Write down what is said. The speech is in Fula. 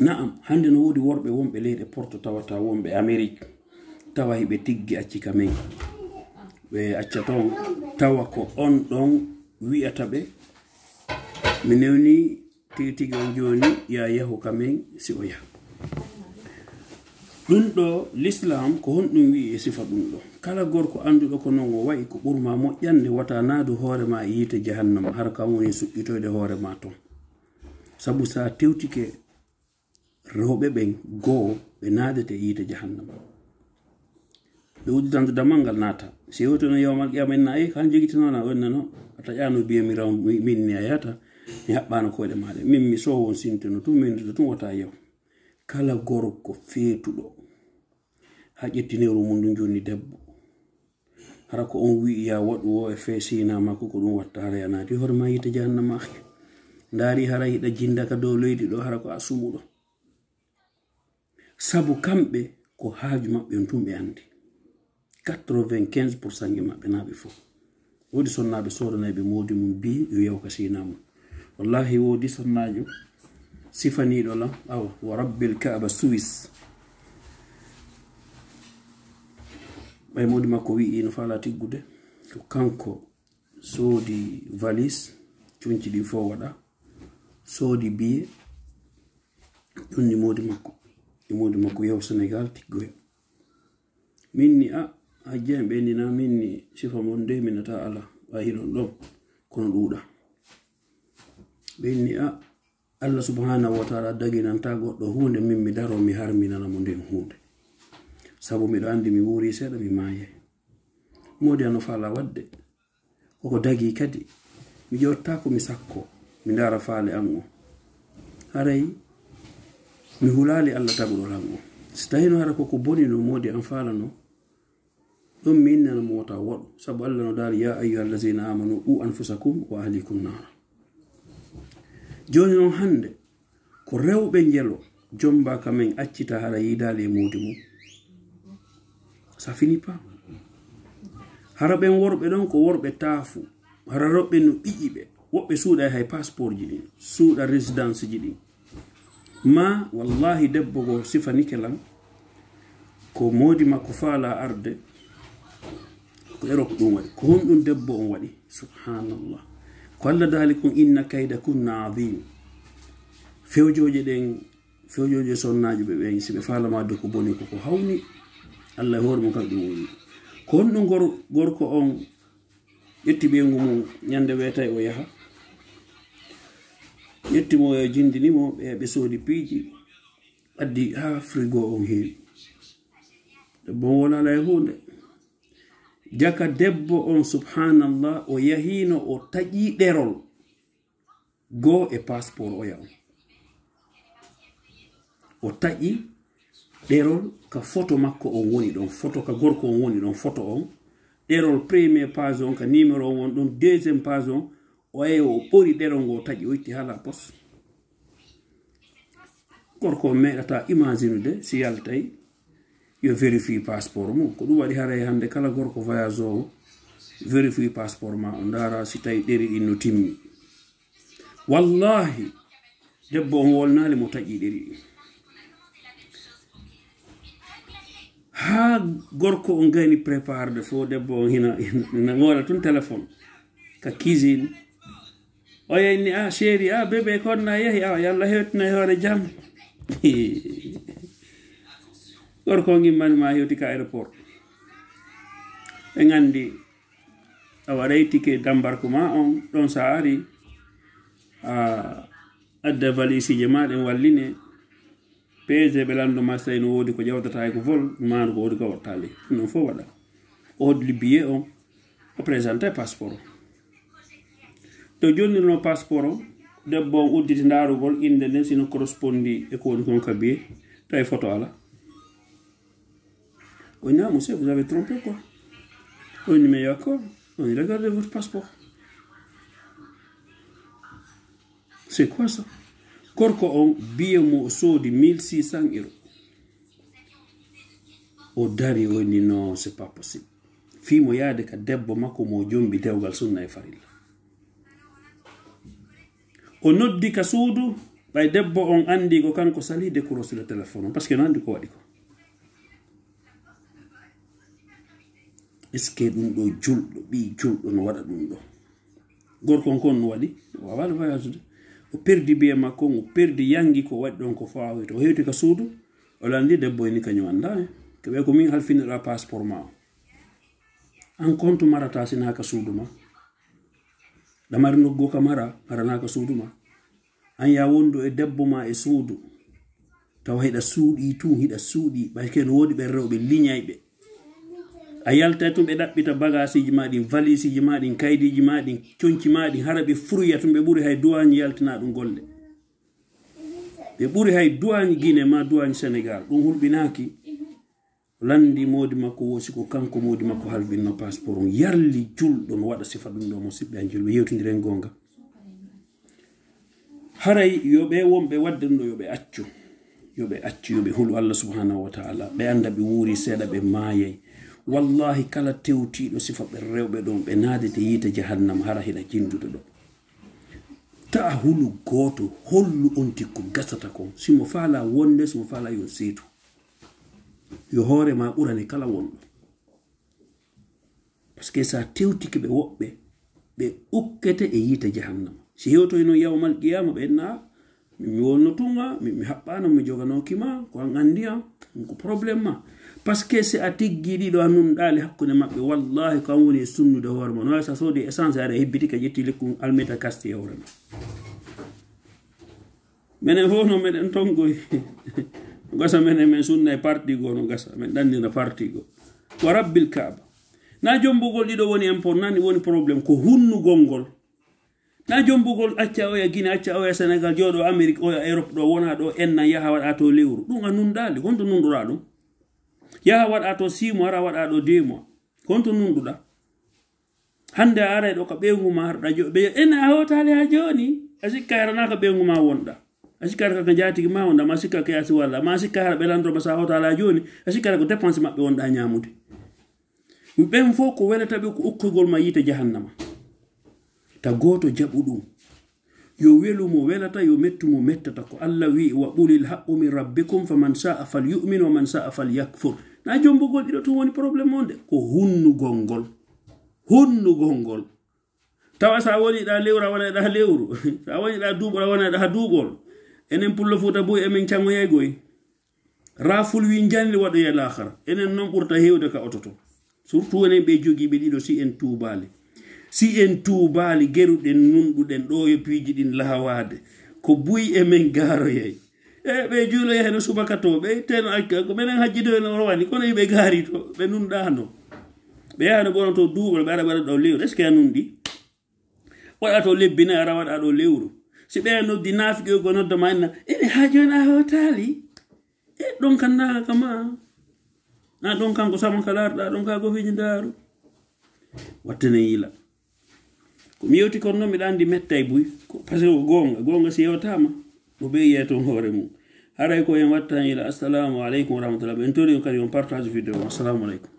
na'am hannde no woodi worɓe wonɓe leyɗe porto tawata wonɓe amérique tawa hiɓe tiggi acci kamen ɓe acca ton tawa ko on ɗon wi'ata ɓe. Mi newni tigi tigi on jooni ya yahu kamen si o yaha. Ɗum ɗo l'islam ko honɗum wi'i e sifa ɗum ɗo. Kala gorko annduɗo ko noon o wayi ko ɓurma moƴƴande wata naadu hoorema e yiite jahannama har kam woni suƴƴitoyde hoorema ton. Sabu sa tewtike rewɓe ɓen goo ɓe naadete yiite jahannama ɓe udditanto dammal ngal naata. Si yewtono e yewmal qiyama en nayi kan jogitinona onnano a taƴano biyamiraw min ni a yata mi haɓɓano koyɗe maɗe min mi sowon on sinteno tum minduɗo tum wota yew kala gorko feetuɗo ha ƴettinewru mum ɗum jonni debbo. Hara ko on wi'i ya waɗu o e feesina makko ko ɗum watta hara yanaati hoore ma yita jahannama ahi ndaari hara hiɗa jindaka dow leydi ɗo hara ko a sumuɗo. sabu kamɓe ko haaju maɓɓe on tum ɓe anndi. 95 pourcent ge maɓɓe naaɓe fof. Woodi sonnaaɓe soodanayi ɓe moodi mum bi yo yew ka sinamum wallahi woodi sonnaajo sifaniiɗo lam awa wa rabbil kaaba suwis. Ɓay ɓaymodi makko wi'i no faala tiggude. Ko kanko soodi valise coñci ɗin fof waɗa soodi biye ɗum ni moodi makko. e modou makko yaw sénégal tiggoya minni ah, a hajji en ɓennina minni sifa mon de minata ala a hinon ɗon kono ɗuuɗa. Ɓenni a ah, allah subhanahu wa taala daginanta goɗɗo hunde min mi daro mi harminanamo nden hunde sabu miɗo andi mi wuri seeɗa mi maye modi ano fala wadde koko dagi kadi mi ƴottako mi sakko mi dara faale an o. Haray mi hulali allah taɓuɗol han o. So tawino hara koko boni no modi an falano ɗum mi innana mo wota waɗu. Sabu allah no daari ya ayuha allazina amanu u anfusakum wa ahlikum nara joni noon hande ko rewɓe jelo jomba kamen accita hara yidali e modi mum. Sa fini pa. Hara ɓen worɓe ɗon ko worɓe taafu. Hara roɓɓe no ɓiƴi ɓe. Woɓɓe suuɗa hay passeport ji ɗin suuɗa résidence ji ɗin. ma wallahi debbo go sifanike lam ko modi makko faala arde ko eroko ɗum waɗi ko honɗum debbo on waɗi subhanallah. Ko allah daali kon inna kayda kunna adim fewjoje ɗen fewjoje sonnaji ɓe ɓen siɓe faalama dow ko boni koko hawni allah e hoore mum kadi ɗum woni. Ko honɗum gorko on ƴetti ɓeygu mum ñande weeta o yaha yettimo e jindinimo ɓe ɓe soodi piiji addi ha frigo on heewi. Debbo wonala e hunde jaka debbo on subhanallah o yahino o taƴi ɗerol goo e passeport oya on o taƴi ɗerol ka photo makko on woni ɗon photo ka gorko on woni ɗon photo on. Ɗerol premier page on ka numéro on won ɗon deuxiéme page on o waye o ɓori ɗeɗo ngo taƴi o itti hala pos gorko meɗata imagine de si yaltay yo vérifie passeport mum. Ko ɗum waɗi haray e hannde kala gorko voyage o vérifie passeport ma o ndara si tawi ɗeri ɗin no timmi. Wallahi debbo on wolnali mo taƴi ɗeri ɗin ha gorko on gani préparde fo debbo on hina na tun téléphone ka cuisine o yeyni a ah, seeri a ah, bébé konna yehi ah, a yo allah hewtina e hoore jam. Gorko gimmani ma hewti ka aéroport. Ɓe gandi a waɗay tike dambarku ma on ɗon sa ari a adda valisije ma ɗen walline. Pg ɓe lando ma so tawi no wodi ko ƴewdata e ko vol manu ko wodi ko wattali non ɗon fof waɗa. O hodli billet on o présenté passeport o. to jonnirno passeport o debbo on udditi darugol inde nden sino correspondi e ko woni kon ka billet tawi photo ala Oui, non, monsieur, vous avez trompé, quoi. Oui, mais d'accord. Oui, regardez votre passeport. C'est quoi ça? Korko on billet mo soodi 1600 euros. O dari o ni non, c'est pas possible. Fimo yaade ka debbo makko mo jombi dewgal sunna e farilla. o noddi ka suudu ɓay debbo on anndi ko kanko sali décroche le téléphone o par ce que no anndi ko waɗi ko. Est ce que ɗum ɗo julɗo ɓi julɗo no waɗa ɗum ɗo? Gorko on kon no waɗi? O wawano voyage o perdi biye makko o perdi yangi ko waɗi ɗon ko fawito o hewti ka suudu o landi debbo e ni kañum annda e ko ɓe ko min halfinirɗa passeport ma o. An compte marata sina ka suudu ma? ɗamari noggo ka mara maranaka suudu ma. An ya wondu e debbo ma e suudu. Tawa hiɗa suuɗi tun hiɗa suuɗi. Ɓayke no woodi ɓen rewɓe liñayɓe a yaltay tun ɓe ɗaɓɓita bagasiji maɗin valisiji maɗin kaydiji maɗin coñci maɗin hara ɓe furuya tun ɓe ɓuri hay duwañi yaltina ɗum golle. Ɓe ɓuri hay duwañi guine ma duwañi sénégal. Ɗum hulɓinaki landi modi makko wosi ko kanko modi makko halbinno passeport on yarli julɗo mo waɗa sifa ɗum ɗo mo siɓɓe an julɓe yewtidiren gonga haray yoɓe wonɓe wadde ɗum ɗo yoɓe accu. Yoɓe accu yoɓe hulu allah subhanahu wa taala. Ɓe anda ɓe wuuri seeɗa ɓe maayay. Wallahi kala tewtiɗo sifa ɓe rewɓe ɗon ɓe naadete yiite jahannama hara hiɗa jindude ɗo. Ta'a hulu gooto hollu on tikko gasata kon simo faala wonde simo faala yo seetu. Yo hoore ma ɓurani kala wonɗo par ce que sa tewtike ɓe woɓɓe ɓe ukkete e yiite jahannama. Si hewtoyno yawmal qiyama ɓe na mi wonno tunga mi haɓɓano mi joganokima ko an andiyam ko probléme ma. Par ce que si a tiggi ɗiɗo a hakkude maɓɓe wallahi ko an woni e sunnude hoore ma. No sa soodi essence aɗa hebbiti ka ƴetti lekku almeta kasti e hoorema minen fof no meɗen tongoy gasa men emin sunna e parti goo no gasa min ɗandina parti goo. Wa rabbil kaaba. Na jombugol ɗiɗo woni import nani woni probléme ko hunnugol ngol. Na jombugol acca oya guine acca oya sénégal jooɗo amérique oya europe ɗo wona ɗo enna yaha waɗa to lewru. Ɗum a nundali honto nunduɗa ɗum? Yaha waɗa to six mois ara waɗa ɗo deux mois. Honto nunduɗa hande a aray ɗo ko ɓeygu ma harɗa jo ena a hawtali ha joni a sikka heranaka ɓeygu ma wonɗa. a sikkata kaka jatigi ma wonda ma sikka keyasi walla ma sikka hara ɓelantoma sa hotala joni a sikkata ko dépense maɓɓe wonɗa ñamude ɓen fof ko welataɓe ko ukkugol ma yiite jahannama. Ta goto jaɓu ɗum. Yo welu mo welata yo mettu mo mettata ko allah wi wa ɓulil haqqu min rabbikum faman sa'a falyumin wa man sa'a fal yakfur na jombugol ɗiɗo tum woni probléme on de ko hunnugol ngol hunnugol ngol tawa sa woniɗa lewru a wonaɗa lewru. Sa woniɗa duuɓol a wonaɗa duuɓol enen pullo fota boy emin cangoyaygoy raful wi janli waɗoye lahara enen noon ɓurta hewde ka ototo surtout enen ɓe jogiiɓe ɗiɗo si en tuubaali. Si en tuubaali geruɗen nunɗuɗen ɗo yo piiji ɗin laawaade ko buy e men gaaroyey e ɓe juuloya heno subaka to ɓe ten akka ko minen hajjido en rowani kono yiɓe gaari to ɓe nunɗano ɓe yahano ɓono to duuɓol ɓe aɗa waɗa ɗo lewru. Est ce que a nunɗi waɗa to lebbina ara waɗa ɗo lewru. si ɓeya noddi naafiqoygo e noddoma enna ene ha joni a hewtaali e ɗon kan naaka ma? Na ɗon kanko sama ka laarɗa ɗon ka gofiji ndaaru. Wattene yila komi yewti kon noon mbiɗa anndi metta e buy. Par ce que ko goonga goonga si yewtama mo ɓe yiya toon hoore mum. Haray ko en watta yila assalamu aleykum wa rahmatullah en tori kadi on partage vidéo assalamu aleykum.